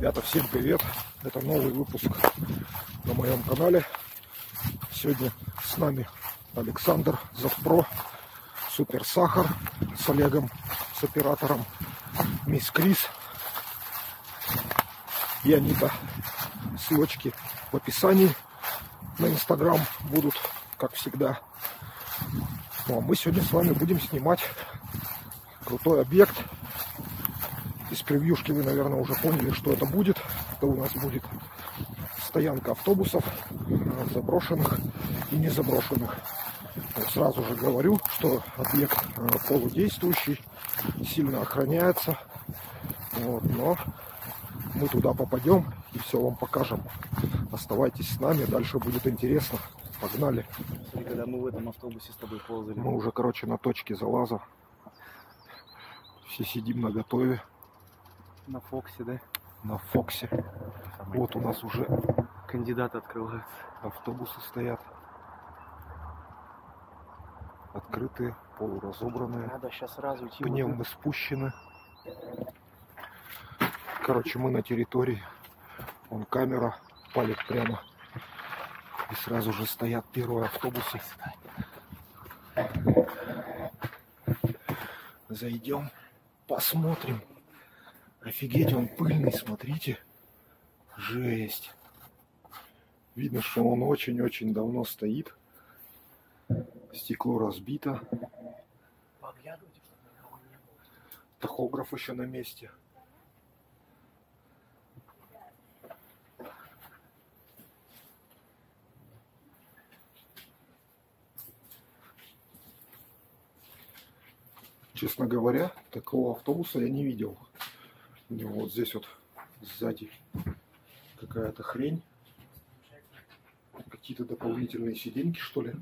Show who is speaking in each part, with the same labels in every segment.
Speaker 1: Ребята, всем привет! Это новый выпуск на моем канале. Сегодня с нами Александр Завпро, Супер Сахар с Олегом, с оператором, Мисс Крис и Анита. Ссылочки в описании на Инстаграм будут, как всегда. Ну, а мы сегодня с вами будем снимать крутой объект из превьюшки вы, наверное, уже поняли, что это будет. Это у нас будет стоянка автобусов, э, заброшенных и не заброшенных. Сразу же говорю, что объект э, полудействующий, сильно охраняется. Вот, но мы туда попадем и все вам покажем. Оставайтесь с нами, дальше будет интересно. Погнали.
Speaker 2: Когда мы в этом автобусе с тобой ползали.
Speaker 1: Мы уже, короче, на точке залаза. Все сидим на готове.
Speaker 2: На Фоксе, да?
Speaker 1: На Фоксе. Вот у нас уже
Speaker 2: Кандидаты открываются.
Speaker 1: автобусы стоят. Открытые, полуразобранные.
Speaker 2: Надо сейчас сразу идти.
Speaker 1: Пневмы спущены. Короче, мы на территории. Вон камера палит прямо. И сразу же стоят первые автобусы. Зайдем, посмотрим. Офигеть, он пыльный, смотрите. Жесть. Видно, что он очень-очень давно стоит. Стекло разбито.
Speaker 2: Поглядывайте, чтобы никого не было.
Speaker 1: Тахограф еще на месте. Честно говоря, такого автобуса я не видел. У него вот здесь вот сзади какая-то хрень. Какие-то дополнительные сиденьки, что ли.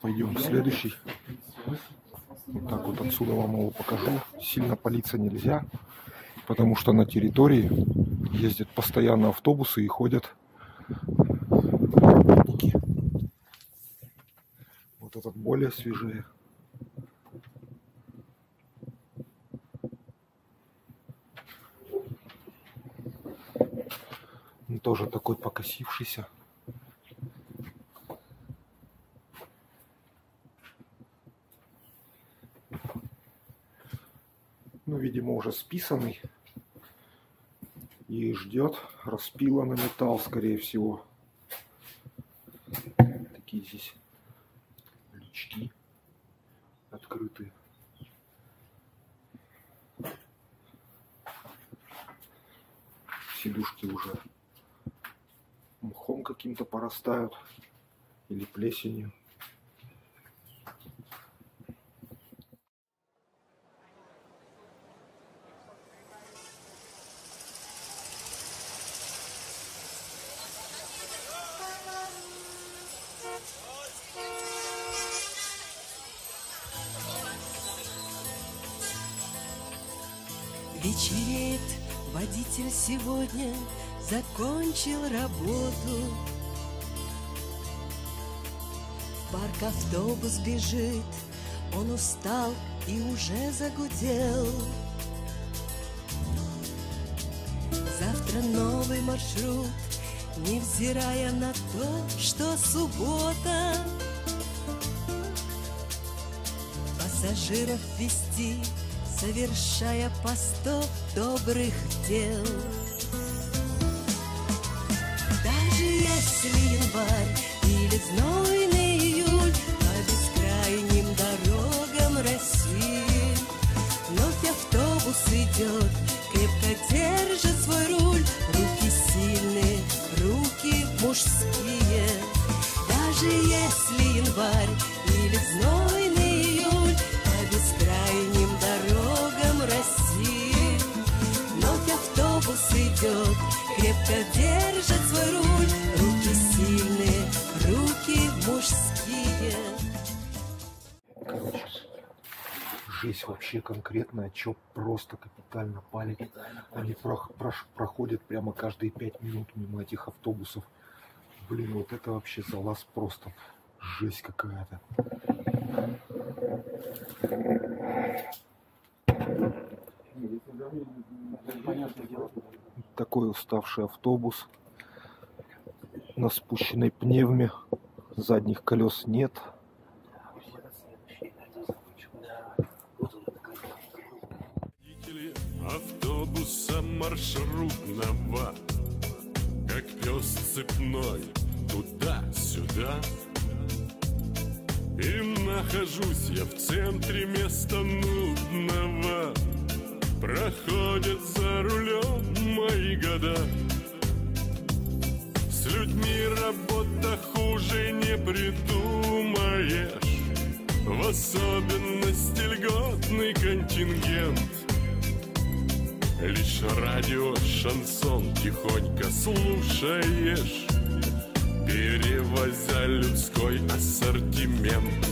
Speaker 1: Пойдем в следующий. Вот так вот отсюда вам его покажу. Сильно палиться нельзя, потому что на территории ездят постоянно автобусы и ходят работники. Вот этот более свежее. Он тоже такой покосившийся. Ну, видимо, уже списанный. И ждет распиланный металл, скорее всего. Такие здесь лючки открытые. Сидушки уже мхом каким-то порастают или плесенью.
Speaker 3: Водитель сегодня закончил работу. В парк автобус бежит, он устал и уже загудел. Завтра новый маршрут, невзирая на то, что суббота. Пассажиров вести, совершая постов добрых дел. Даже если январь или знойный
Speaker 1: жесть вообще конкретная, чё просто капитально палит. Они прох- прош- проходят прямо каждые пять минут мимо этих автобусов. Блин, вот это вообще залаз просто жесть какая-то. Такой уставший автобус на спущенной пневме. Задних колес нет.
Speaker 4: Автобуса маршрутного Как пес цепной туда-сюда. И нахожусь я в центре места нудного. Проходят за рулем мои года. С людьми работа хуже не придумаешь. В особенности льготный контингент Лишь радио шансон тихонько слушаешь. Перевозя людской ассортимент.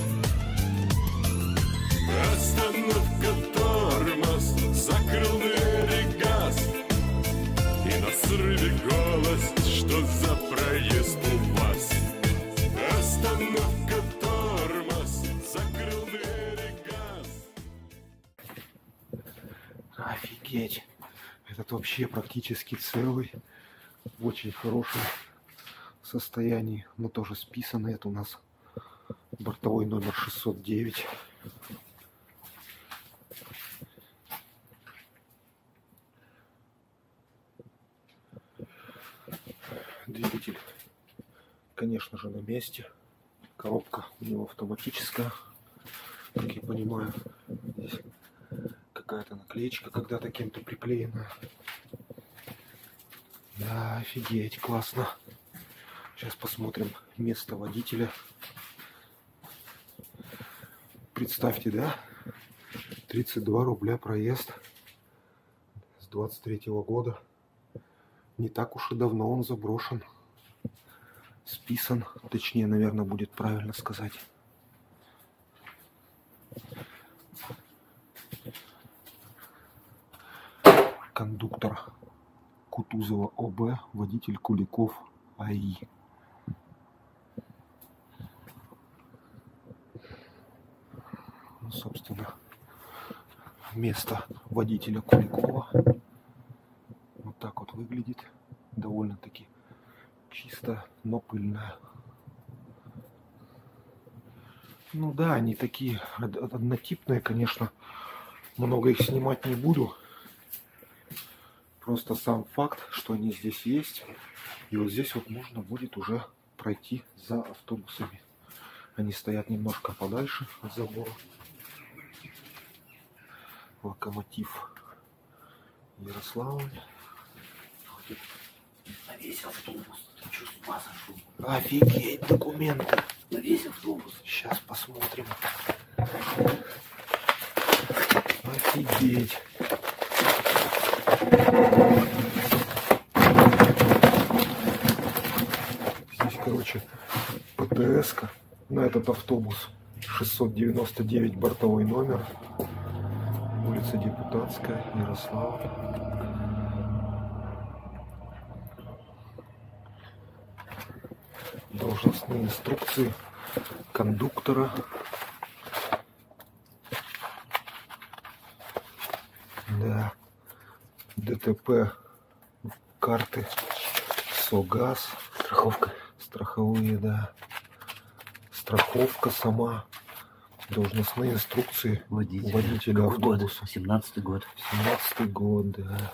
Speaker 4: Остановка тормоз, закрыл двери газ И на срыве голос, что за проезд у вас. Остановка тормоз, закрыл двери газ
Speaker 1: Офигеть. Этот вообще практически целый. В очень хорошем состоянии. Но тоже списанный. Это у нас бортовой номер 609. Двигатель, конечно же, на месте. Коробка у него автоматическая, как я понимаю. Здесь какая-то наклеечка когда-то кем-то приклеена. Да, офигеть, классно. Сейчас посмотрим место водителя. Представьте, да? 32 рубля проезд с 23 года. Не так уж и давно он заброшен. Списан, точнее, наверное, будет правильно сказать. Кондуктор Кутузова ОБ, водитель Куликов АИ. Ну, собственно, место водителя Куликова. Вот так вот выглядит. Довольно-таки чисто, но пыльное. Ну да, они такие од- однотипные, конечно. Много их снимать не буду. Просто сам факт, что они здесь есть. И вот здесь вот можно будет уже пройти за автобусами. Они стоят немножко подальше от забора. Локомотив Ярославль.
Speaker 5: На весь автобус. Ты что, с ума сошел?
Speaker 1: Офигеть, документы.
Speaker 5: На весь автобус.
Speaker 1: Сейчас посмотрим. Офигеть. Здесь, короче, птс на этот автобус. 699 бортовой номер. Улица Депутатская, Ярославль. Должностные инструкции кондуктора. Да. ДТП, карты, СОГАЗ,
Speaker 5: Страховка.
Speaker 1: страховые, да. Страховка сама, должностные инструкции
Speaker 5: Водитель.
Speaker 1: водителя
Speaker 5: Какой год?
Speaker 1: автобуса.
Speaker 5: 17 год.
Speaker 1: 17 год, да.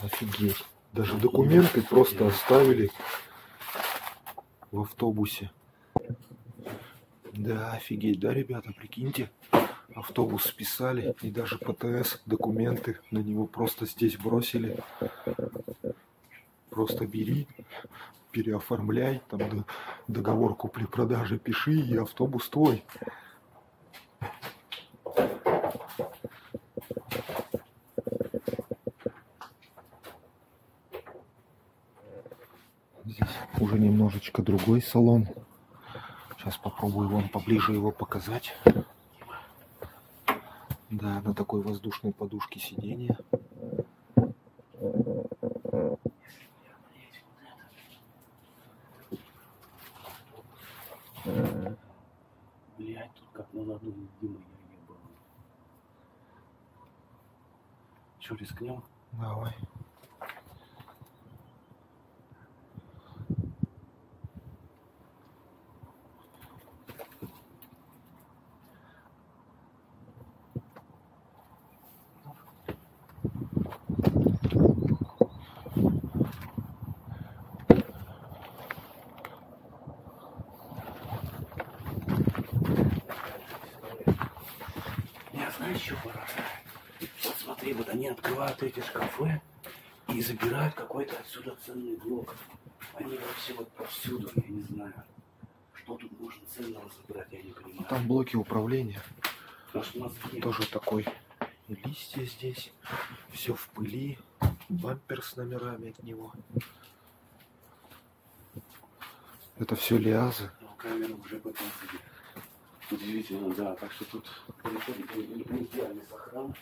Speaker 1: Офигеть. Даже документы просто оставили в автобусе. Да, офигеть, да, ребята, прикиньте. Автобус списали и даже ПТС, документы на него просто здесь бросили. Просто бери, переоформляй, там договор купли-продажи пиши, и автобус твой. Здесь уже немножечко другой салон. Сейчас попробую вам поближе его показать. Да, на такой воздушной подушке сиденья.
Speaker 5: Блять, тут как на ладу Дима я не был. Че, рискнем?
Speaker 1: Давай.
Speaker 5: Они открывают эти шкафы и забирают какой-то отсюда ценный блок. Они вообще вот повсюду, я не знаю. Что тут можно ценного забрать, я не понимаю.
Speaker 1: Там блоки управления. Тоже такой листья здесь. Все в пыли. Бампер с номерами от него. Это все лиазы.
Speaker 5: Ну, камера уже. Удивительно, да. Так что тут идеальный сохран.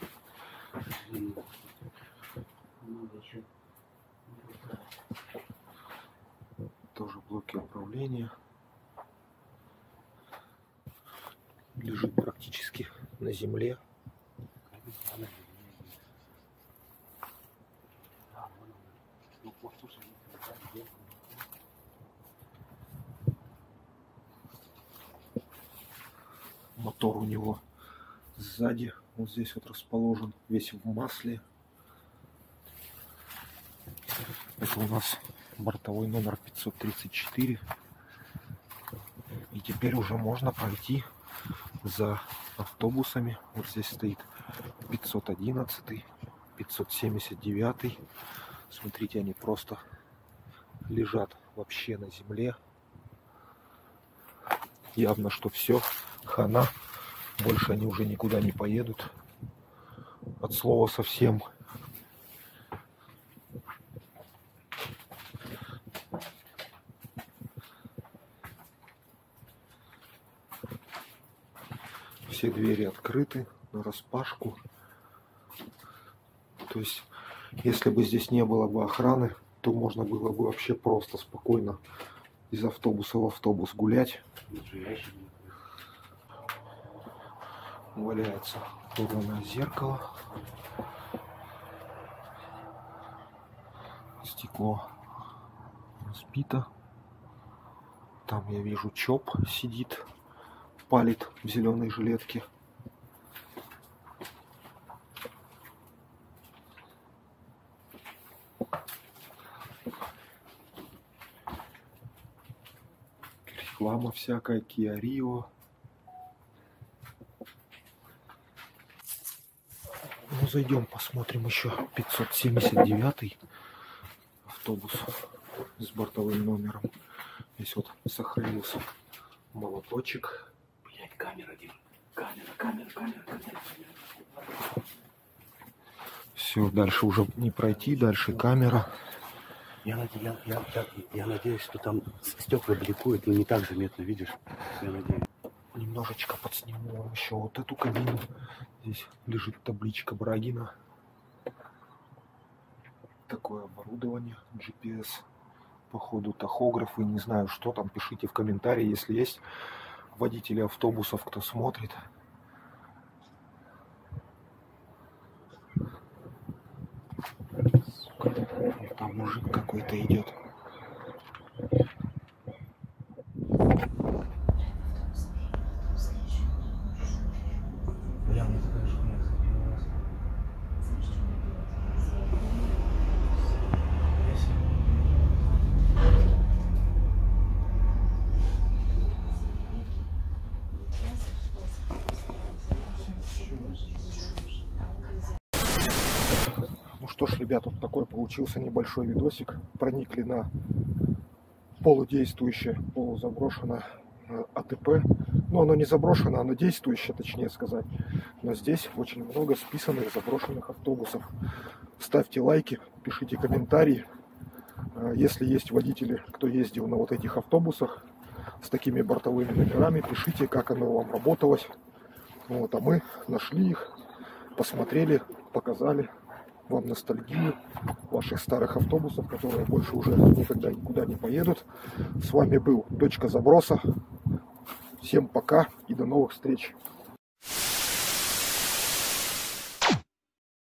Speaker 1: Тоже блоки управления. Лежит практически на земле. Мотор у него сзади, вот здесь вот расположен, весь в масле. Это у нас бортовой номер 534. И теперь уже можно пройти за автобусами. Вот здесь стоит 511, 579. Смотрите, они просто лежат вообще на земле. Явно, что все, хана. Больше они уже никуда не поедут. От слова совсем. Все двери открыты на распашку. То есть, если бы здесь не было бы охраны, то можно было бы вообще просто спокойно из автобуса в автобус гулять. Валяется кованое зеркало. Стекло разбито. Там я вижу ЧОП сидит, палит в зеленой жилетке. Реклама всякая, Kia Rio. Ну, зайдем, посмотрим еще 579 автобус с бортовым номером. Здесь вот сохранился молоточек.
Speaker 5: Блять, камера, Дим. Камера, камера, камера, камера.
Speaker 1: Все, дальше уже не пройти, дальше камера.
Speaker 5: Я, наде- я, я, я, я надеюсь, что там стекла бликуют, но не так заметно, видишь? Я надеюсь.
Speaker 1: Немножечко подсниму вам еще вот эту кабину. Здесь лежит табличка Брагина. Такое оборудование GPS. Походу тахографы, не знаю, что там. Пишите в комментарии, если есть водители автобусов, кто смотрит. Сука, вот там мужик какой-то идет. Ну что ж, ребят, вот такой получился небольшой видосик. Проникли на полудействующее, полузаброшенное э, АТП. Ну, оно не заброшено, оно действующее, точнее сказать. Но здесь очень много списанных заброшенных автобусов. Ставьте лайки, пишите комментарии. Э, Если есть водители, кто ездил на вот этих автобусах с такими бортовыми номерами, пишите, как оно вам работалось. Вот, а мы нашли их, посмотрели, показали вам ностальгию ваших старых автобусов, которые больше уже никогда никуда не поедут. С вами был Точка Заброса. Всем пока и до новых встреч.